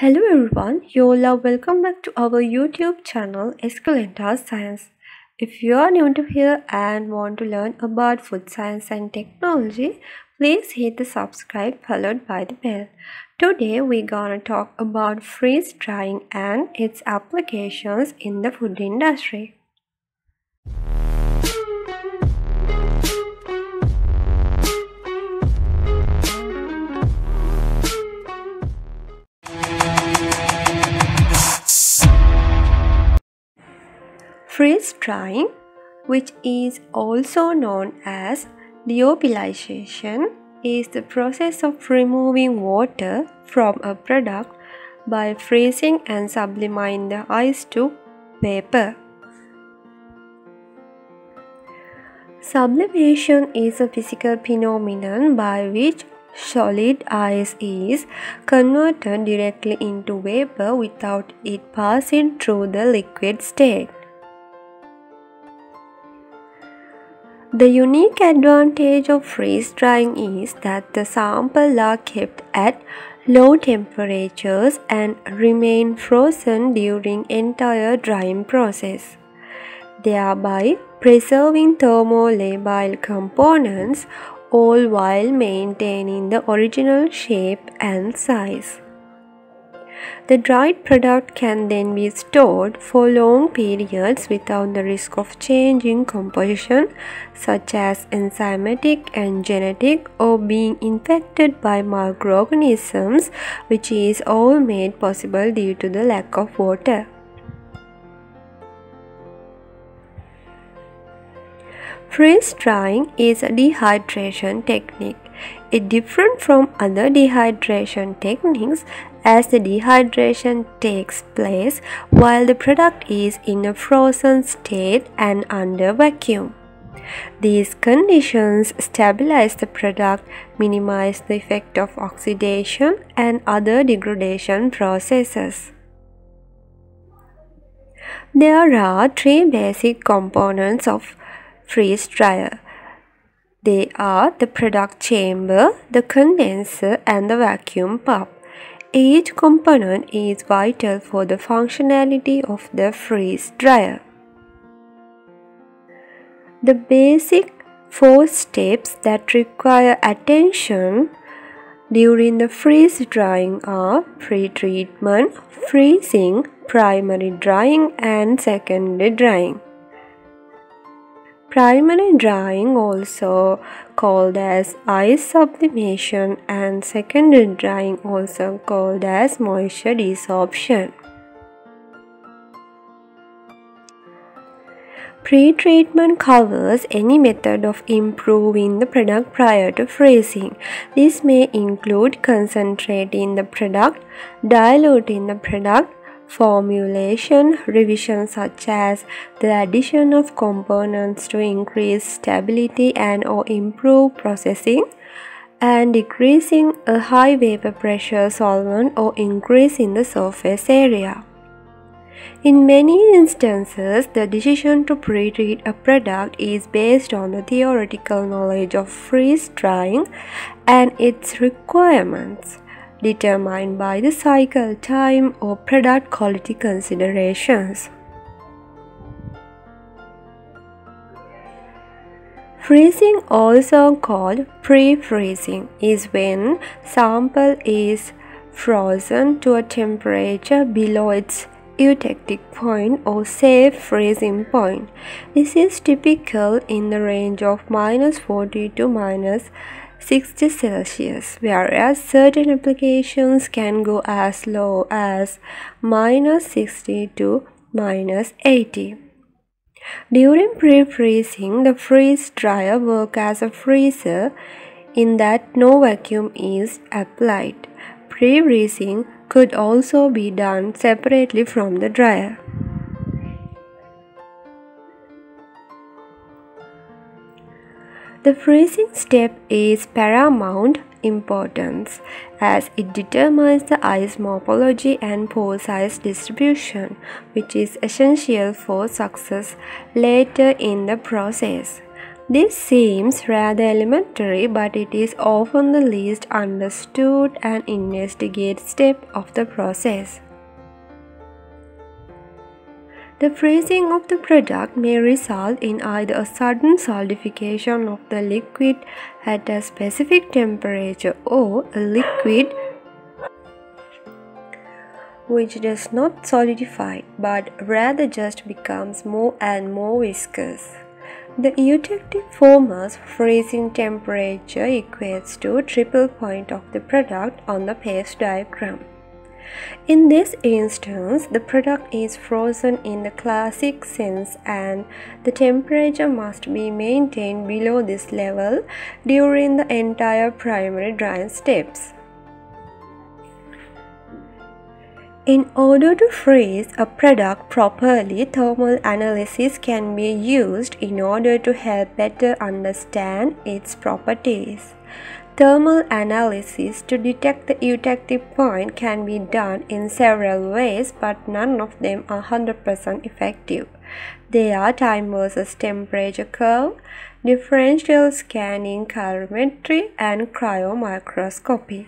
Hello everyone, are welcome back to our YouTube channel Esculenta Science. If you are new to here and want to learn about food science and technology, please hit the subscribe followed by the bell. Today we're gonna talk about freeze drying and its applications in the food industry. Freeze drying, which is also known as lyophilization, is the process of removing water from a product by freezing and subliming the ice to vapor. Sublimation is a physical phenomenon by which solid ice is converted directly into vapor without it passing through the liquid state. The unique advantage of freeze drying is that the sample are kept at low temperatures and remain frozen during entire drying process, thereby preserving thermolabile components all while maintaining the original shape and size. The dried product can then be stored for long periods without the risk of changing composition such as enzymatic and genetic or being infected by microorganisms which is all made possible due to the lack of water. Freeze drying is a dehydration technique. It different from other dehydration techniques as the dehydration takes place while the product is in a frozen state and under vacuum. These conditions stabilize the product, minimize the effect of oxidation and other degradation processes. There are three basic components of freeze dryer. They are the product chamber, the condenser and the vacuum pump. Each component is vital for the functionality of the freeze dryer. The basic four steps that require attention during the freeze drying are pre-treatment, freezing, primary drying and secondary drying. Primary drying also called as ice sublimation and secondary drying also called as moisture desorption. Pre-treatment covers any method of improving the product prior to freezing. This may include concentrating the product, diluting the product, formulation revision such as the addition of components to increase stability and or improve processing and decreasing a high vapor pressure solvent or increase in the surface area. In many instances, the decision to pre-treat a product is based on the theoretical knowledge of freeze drying and its requirements determined by the cycle time or product quality considerations. Freezing also called pre-freezing is when sample is frozen to a temperature below its eutectic point or safe freezing point. This is typical in the range of minus 40 to minus 60 Celsius, whereas certain applications can go as low as minus 60 to minus 80. During pre-freezing, the freeze dryer works as a freezer in that no vacuum is applied. Pre-freezing could also be done separately from the dryer. The freezing step is paramount importance as it determines the ice morphology and pore size distribution, which is essential for success later in the process. This seems rather elementary, but it is often the least understood and investigated step of the process. The freezing of the product may result in either a sudden solidification of the liquid at a specific temperature or a liquid which does not solidify but rather just becomes more and more viscous. The eutectic former's freezing temperature equates to triple point of the product on the paste diagram. In this instance, the product is frozen in the classic sense and the temperature must be maintained below this level during the entire primary drying steps. In order to freeze a product properly, thermal analysis can be used in order to help better understand its properties. Thermal analysis to detect the eutectic point can be done in several ways, but none of them are 100% effective. They are time versus temperature curve, differential scanning calorimetry, and cryomicroscopy.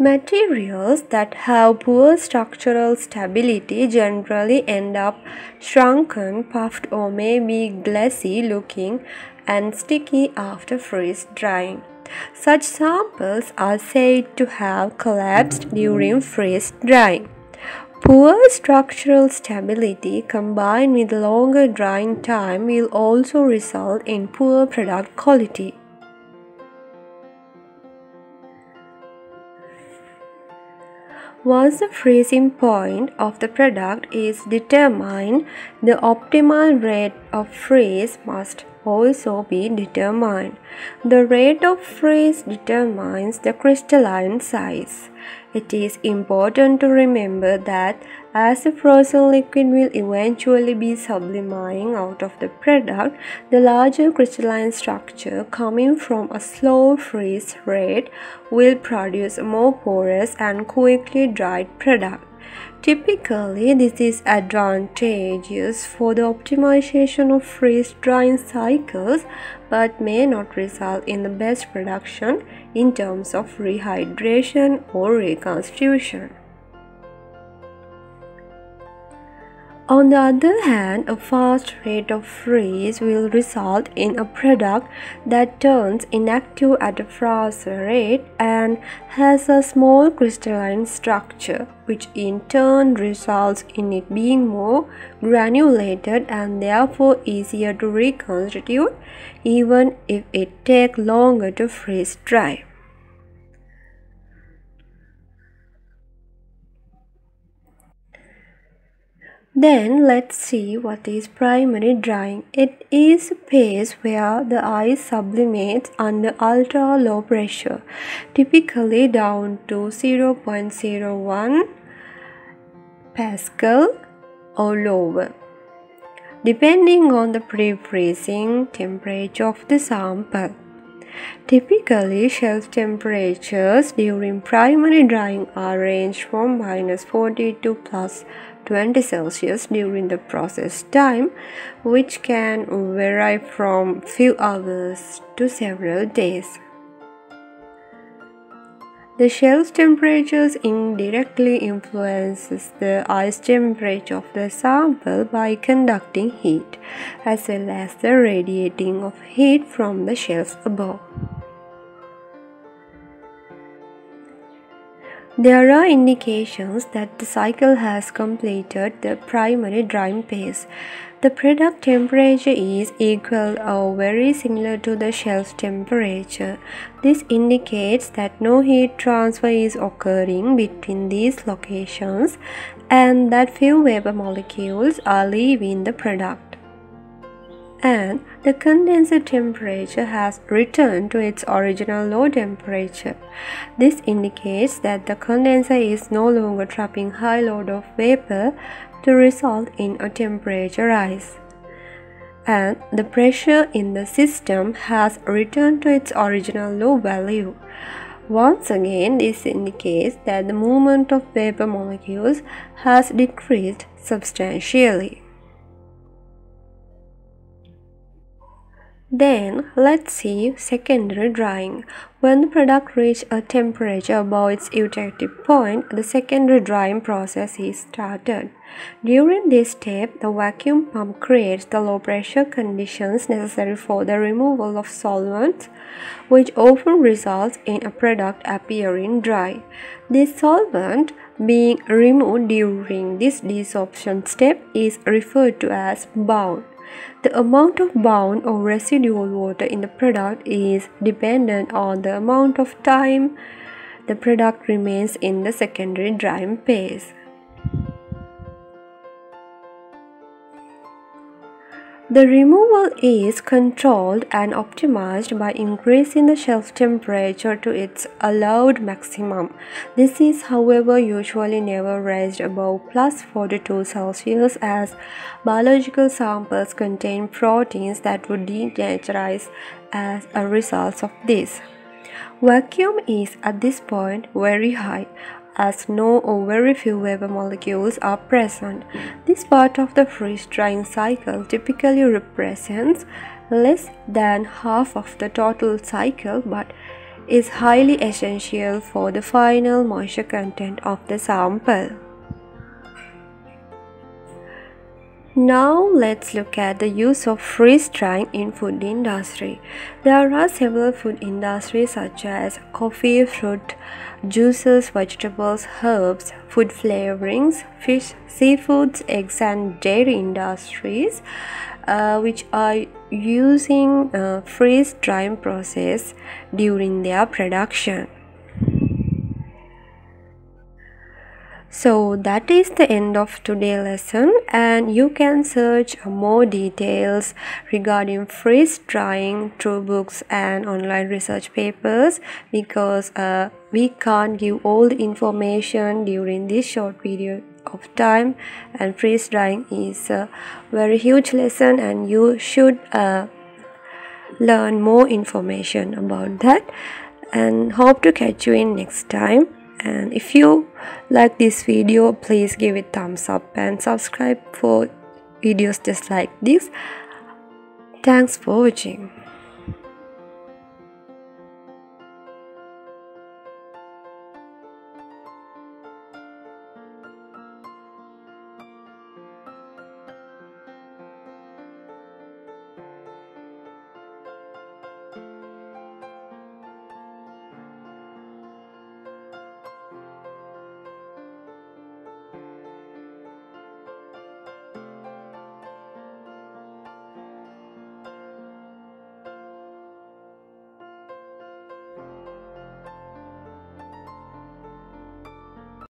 Materials that have poor structural stability generally end up shrunken, puffed or may be glassy looking and sticky after freeze drying. Such samples are said to have collapsed during freeze drying. Poor structural stability combined with longer drying time will also result in poor product quality. Once the freezing point of the product is determined, the optimal rate of freeze must also be determined. The rate of freeze determines the crystalline size. It is important to remember that as the frozen liquid will eventually be subliming out of the product, the larger crystalline structure coming from a slow freeze rate will produce a more porous and quickly dried product. Typically, this is advantageous for the optimization of freeze drying cycles but may not result in the best production in terms of rehydration or reconstitution. On the other hand, a fast rate of freeze will result in a product that turns inactive at a faster rate and has a small crystalline structure, which in turn results in it being more granulated and therefore easier to reconstitute even if it takes longer to freeze dry. Then let's see what is primary drying. It is a phase where the ice sublimates under ultra low pressure, typically down to 0.01 Pascal or lower, depending on the pre-freezing temperature of the sample. Typically, shelf temperatures during primary drying are ranged from minus 40 to plus 20 Celsius during the process time, which can vary from few hours to several days. The shell's temperatures indirectly influences the ice temperature of the sample by conducting heat, as well as the radiating of heat from the shells above. There are indications that the cycle has completed the primary drying phase. The product temperature is equal or very similar to the shelf temperature. This indicates that no heat transfer is occurring between these locations and that few vapor molecules are leaving the product and the condenser temperature has returned to its original low temperature. This indicates that the condenser is no longer trapping high load of vapor to result in a temperature rise. And the pressure in the system has returned to its original low value. Once again, this indicates that the movement of vapor molecules has decreased substantially. Then let's see secondary drying. When the product reaches a temperature above its eutectic point, the secondary drying process is started. During this step, the vacuum pump creates the low pressure conditions necessary for the removal of solvents, which often results in a product appearing dry. This solvent being removed during this desorption step is referred to as bound. The amount of bound or residual water in the product is dependent on the amount of time the product remains in the secondary drying phase. The removal is controlled and optimized by increasing the shelf temperature to its allowed maximum. This is however usually never raised above plus 42 Celsius as biological samples contain proteins that would denaturize as a result of this. Vacuum is at this point very high as no or very few vapor molecules are present. This part of the freeze drying cycle typically represents less than half of the total cycle but is highly essential for the final moisture content of the sample. Now let's look at the use of freeze drying in food industry. There are several food industries such as coffee, fruit, juices, vegetables, herbs, food flavorings, fish, seafoods, eggs and dairy industries uh, which are using uh, freeze drying process during their production. So that is the end of today's lesson and you can search more details regarding freeze drying through books and online research papers because uh, we can't give all the information during this short period of time and freeze drying is a very huge lesson and you should uh, learn more information about that and hope to catch you in next time and if you like this video please give it thumbs up and subscribe for videos just like this. Thanks for watching